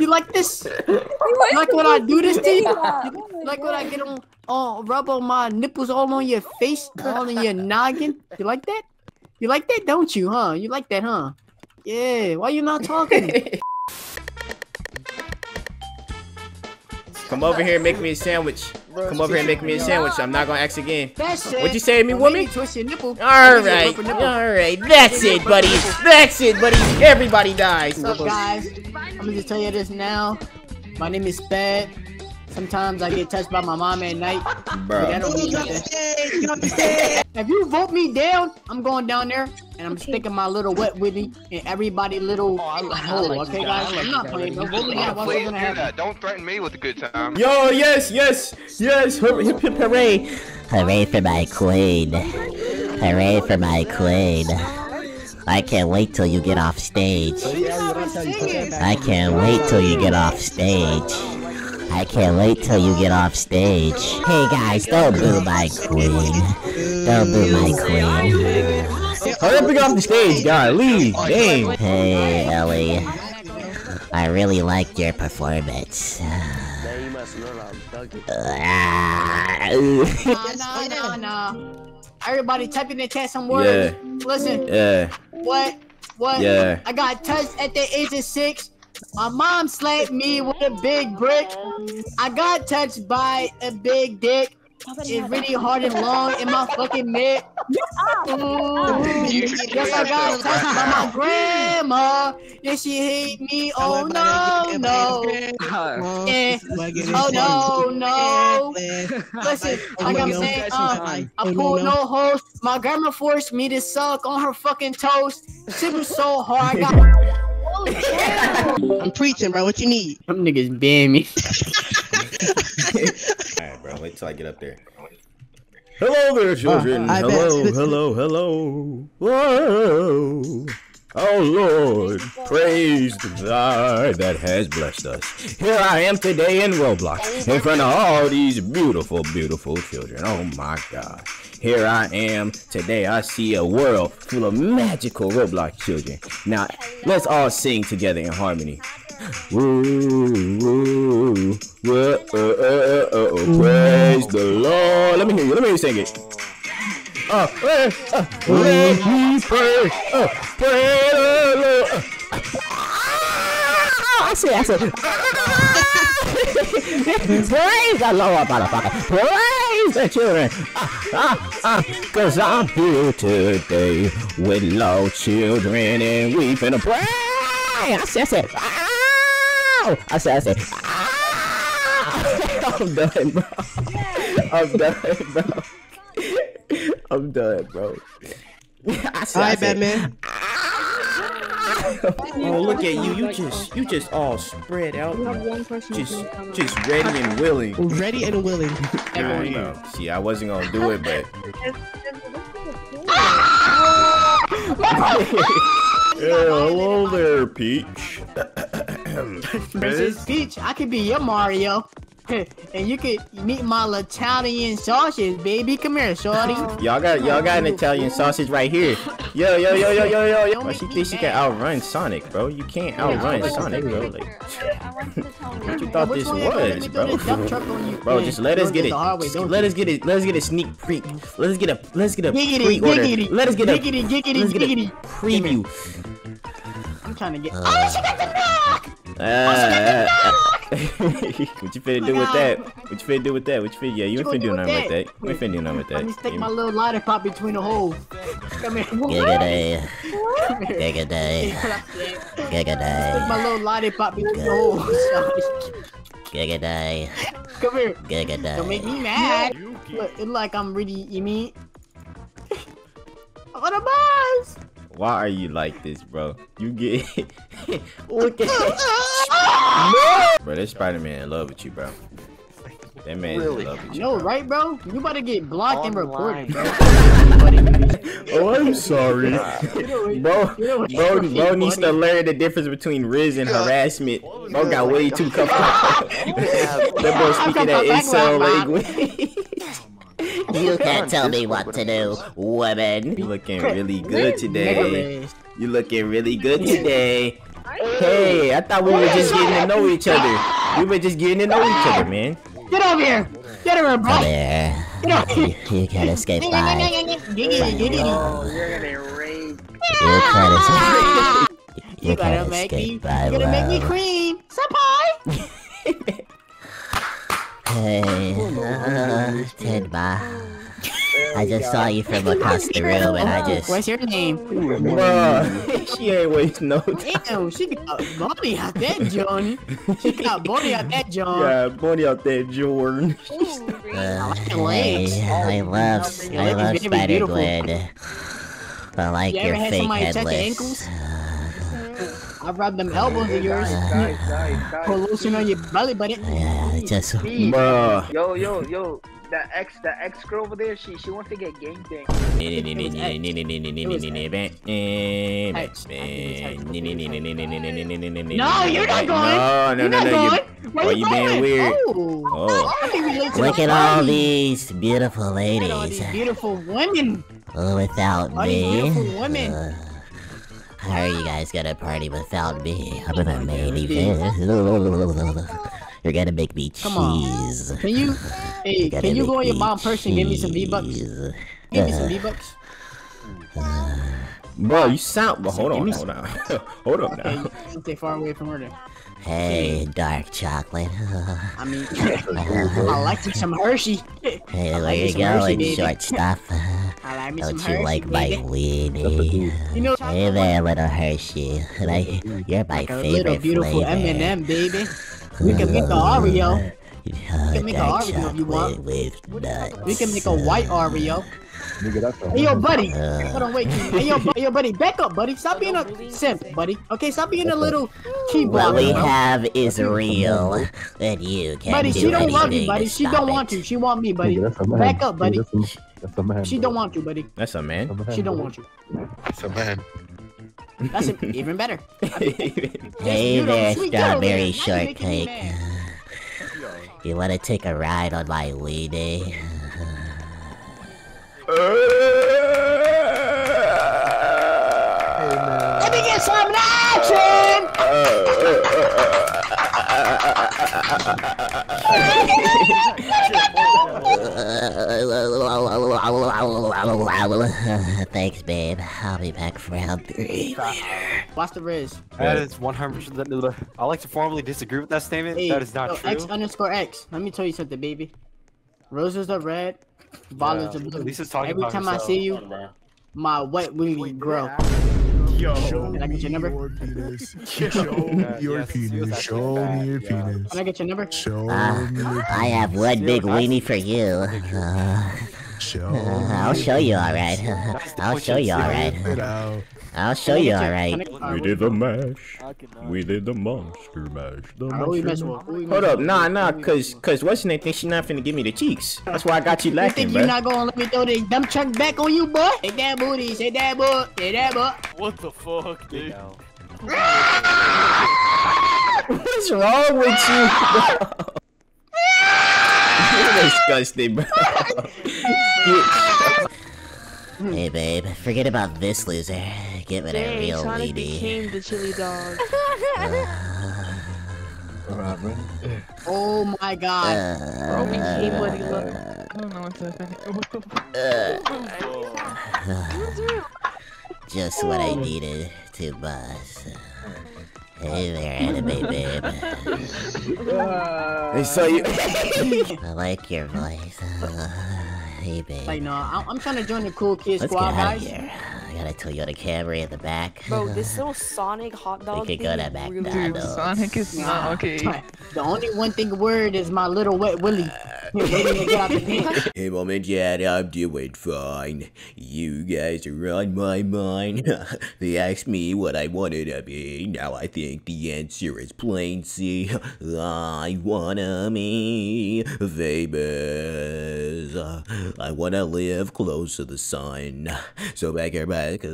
You like this? You like when I do this to you? You like when I get on, on rub on my nipples all on your face, all in your noggin? You like that? You like that, don't you, huh? You like that, huh? Yeah. Why you not talking? Come over here and make me a sandwich. Come over here and make me a sandwich. I'm not gonna ask again. What'd you say to me, woman? make Twist your nipple. All Twist your right, rubber nipple. all right. That's it, buddy. That's it, buddy. Everybody dies. What's up, guys? I'm gonna just tell you this now. My name is Spad. Sometimes I get touched by my mom at night. But that don't mean. If you vote me down, I'm going down there and I'm sticking my little wet Whitney in everybody little oh, hole. Oh, okay, guys? I'm not playing. Don't vote me down. Please gonna do that. Don't threaten me with a good time. Yo, yes, yes, yes. Hip hip hip hooray. Hooray for my queen. Hooray for my queen. I can't wait till you get off stage. I can't wait till you get off stage. I can't wait till you get off stage. Hey guys, don't boo my queen. Don't boo my queen. Hurry up and get off the stage, guy. Leave. Dang. Hey Ellie. I really liked your performance. Nah, nah, nah, nah. Everybody type in the chat some words. Listen, Yeah, what? What? yeah. I got touched at the age of six. My mom slapped me with a big brick. I got touched by a big dick. It's really hard and long in my fucking mitt. Ooh. Yes, I got touched by my oh, grandma. Yeah, she hate me. Oh no, no. Yeah. Oh no, no. Listen, like I'm saying, uh, I pulled no hoes. My grandma forced me to suck on her fucking toast. Shit was so hard. I got. I'm preaching, bro. What you need? Some niggas ban me. Alright, bro. Wait till I get up there. Hello there, children. I bet. hello, hello, hello. Whoa. Oh Lord, praise the God that has blessed us. Here I am today in Roblox, in front of all these beautiful, beautiful children. Oh my God. Here I am today. I see a world full of magical Roblox children. Now, let's all sing together in harmony. Woo, woo, woo, uh, uh, uh, praise the Lord. Let me hear you. Let me hear you sing it. Uh, uh, uh, let me pray. Uh, pray the Lord. I said, I said. Praise the Lord, motherfucker. Praise the children. Ah, ah, ah. Cause I'm here today with low children and we finna pray. I said, I said. Ow! I said, I said. Ow! I'm done, bro. I'm done, bro. I'm done, bro. I said, All I right, said, Batman. Oh, look at you. You just, you just all spread out. Just, just ready and willing. Ready and willing. I know. See, I wasn't gonna do it, but. Yeah, hello there, Peach. Princess Peach, I could be your Mario. and you could meet my Italian sausage, baby. Come here, shorty. Y'all got y'all got an Italian sausage right here. Yo yo yo yo yo yo yo. Why she think she can outrun Sonic, bro? You can't outrun Sonic, bro. Like what you thought Which this one you gonna was, bro? this dump truck on you? Bro, just let us get the hard way, it. don't Let us get it. Let us get a sneak peek. Let us get a let's get a Giggity, pre-order. giggity, Let us get a giggity, giggity, let's get a giggity. preview. I'm trying to get. Oh, she got the knock! Uh, what you finna do with that? What you finna do with that? What you finna? Yeah, you ain't What finna do nothing with with that. You ain't finna do nothing with that. Let me that. stick my little lollipop between the holes. Come here. Giggity. Come here. Giggity. Stick Giggity. my little lollipop between the holes. Giggity. Come here. Giggity. Don't make me mad. Look, it's like I'm really, you mean? What a buzz! Why are you like this, bro? You get look at that. bro, this Spider-Man in love with you, bro. That man's in love with you. No, bro. right, bro? You about to get blocked and reported, bro. Oh, I'm sorry, bro. Bro, you know bro needs to learn the difference between Riz and harassment. Bro got way too comfortable. that bro speaking that incel language. You can't tell me what to do, woman. You looking really good today. You looking really good today. Hey, I thought we were just getting to know each other. We were just getting to know each other, man. Get over here. Get over here, bro. Come here. Get over You, here. you can't escape by. Giggity, giggity. Oh, you're gonna rape. You can't escape. You You gotta can't make me. escape You by gotta make me love. cream. Senpai. Hey, uh, Tenma. I just saw you from across the room and I just. What's your name? Bruh, she ain't wasting no time. Damn, she got body out that John. She got body out there, John. Yeah, buddy out there, Jordan. Uh, like the hey, legs. I love, Your I love very Spider. Gwen. I like You your fake somebody headless. Ankles? I rubbed them elbows of yours. Guys, guys, guys. Put on your belly button. Yeah, just Steve. Bruh. Yo, yo, yo. That ex, that ex girl over there, she she wants to get gang banged. No, you're not going. No, no, you're no, not no. going. You, Where why you you being going? weird? Oh. Oh. I can relate to look the at all party. these beautiful Look at all ladies. these beautiful women. Oh, without All these me. beautiful women. Uh, how are you guys gonna party without me? I'm in a main event. You're gonna make me Come on. cheese. Can you, hey, can you go on your mom purse and give me some V bucks? Give me some Uh, V bucks. Bro, you sound. But hold on, hold on, hold on Okay, now. you stay far away from her. Hey, dark chocolate. I mean, I like me some Hershey. Hey, I where like you some Hershey, going, short stuff? I like me some Don't Hershey. you like my baby. weenie? You know, Hey there, little Hershey. Like, you're my like a favorite little beautiful flavor. M&M, baby. We can make a Oreo. We can make a dark Oreo if you want. with nuts. We can make a white Oreo. Nigga, that's a Hey, yo, buddy. Uh, Hold on, wait. Hey, yo, bu- hey, yo, buddy. Back up, buddy. Stop being a simp, buddy. Okay, stop being a little key what we have is real, and you can't Buddy, do she don't love you, buddy. She don't it. want to. She want me, buddy. Nigga, that's a man. Back up, buddy. Nigga, That's a, that's a man. She bro. don't want you, buddy. That's a man. That's a man, She don't bro. want you. It's a man. That's even better. Hey you know, there, sweet girl over there. strawberry Now you're making me shortcake. You wanna take a ride on my weenie? Let me get some action! Thanks, babe. I'll be back for round three later. Watch the Riz. That is 100%. I like to formally disagree with that statement. Hey, that is not yo, true. X underscore X. Let me tell you something, baby. Roses are red, violets Yeah, are blue. Lisa's talking Every about time I see you, my wet weenie grow. Yo. Can I get your number? Your penis. Yeah, Show me your yes, penis. Show fat, me your yeah. penis. Can I get your number? Show Uh, me your I have one big that's- weenie for you. Uh, Show uh, I'll show you alright. I'll show you alright. I'll show you alright. We did the mash. We did the monster mash. The Alright, who we monster mash. with? Who we Hold up, nah, nah, we cause, cause what's name think she not finna give me the cheeks? That's why I got you You lacking, think bro. you're not gonna let me throw the dump truck back on you, boy? Say that booty, say that boy, say that boy. What the fuck, dude? Yo. What's wrong with you, bro? You're disgusting, bro. Hey, babe, forget about this loser. Give it a Dang, real Sonic weenie. became the chili dog. Oh my god. Bro became what he Uh, looked. I don't know what to think. Just what I needed to buzz. Hey there, anime babe. They saw you. I like your voice. Hey, babe. Like, no, I'm, I'm trying to join the cool kid Let's get squad, out of guys. here. I got a Toyota Camry in the back. Bro, this little Sonic hot dog could thing go to is really Dude, Sonic is not okay. The only one thing word is my little wet willy. You're waiting to get out the pants. Hey, mom and dad, I'm doing fine. You guys are on my mind. they asked me what I wanted to be. Now I think the answer is plain C. I wanna be famous. I wanna live close to the sun. So back here back because